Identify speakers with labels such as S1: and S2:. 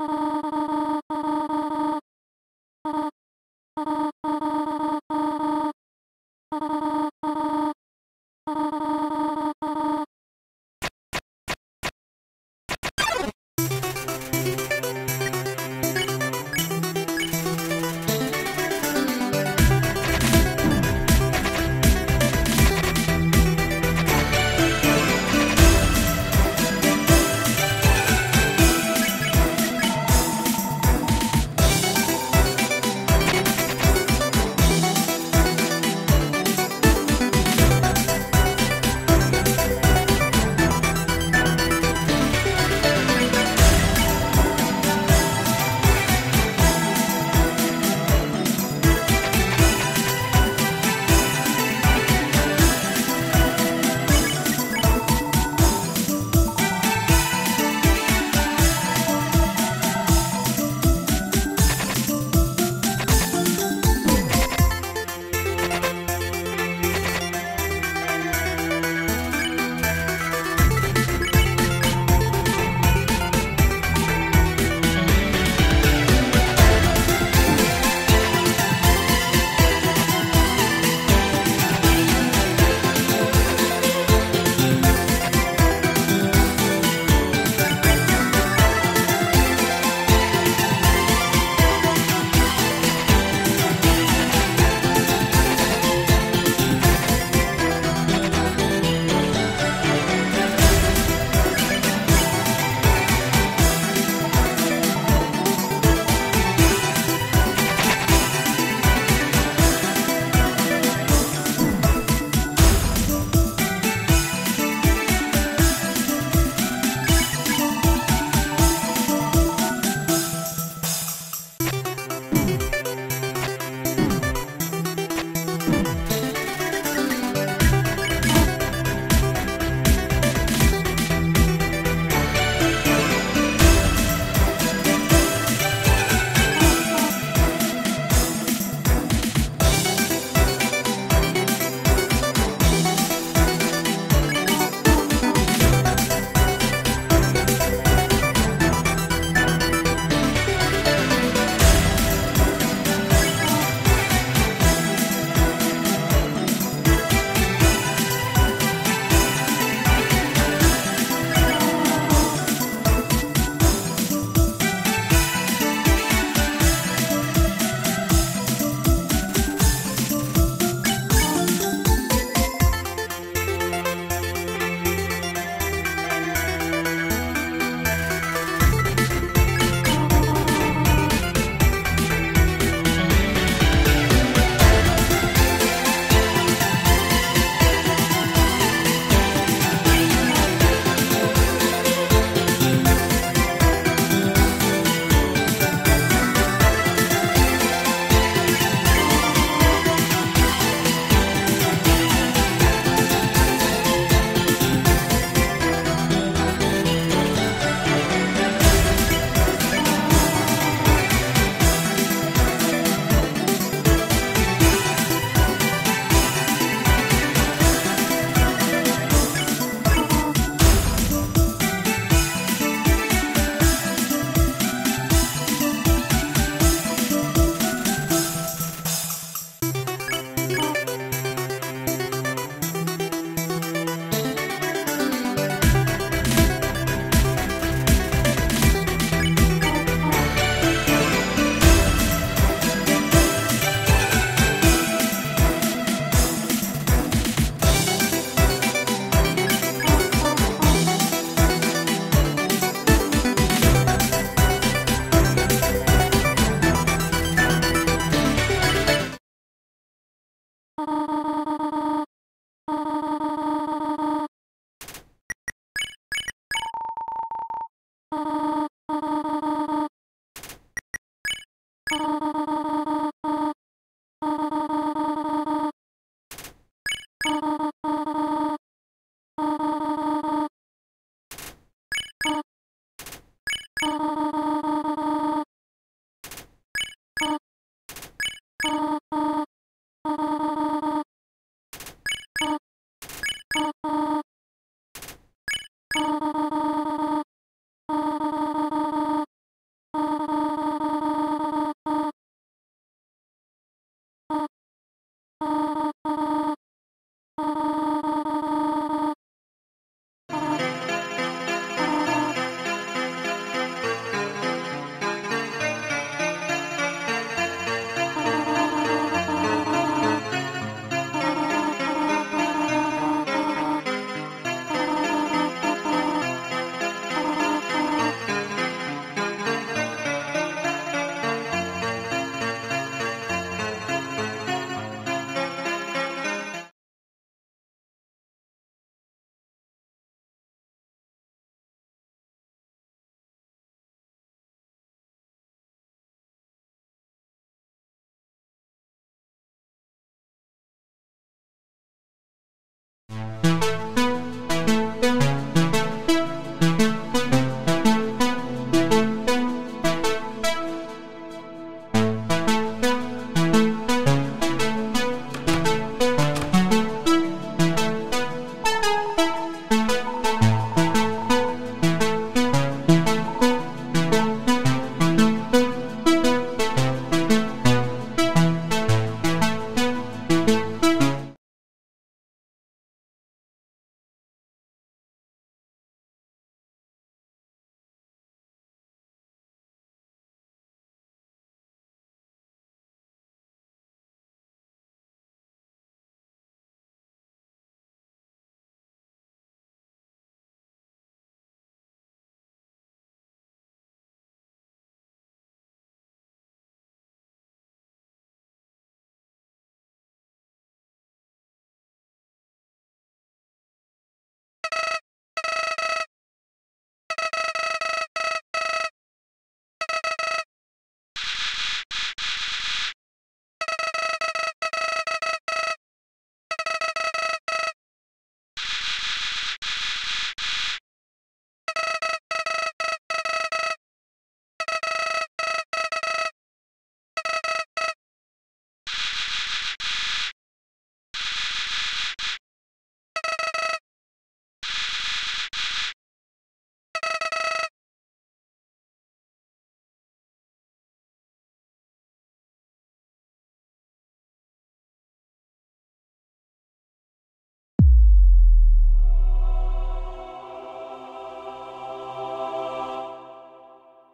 S1: Oh.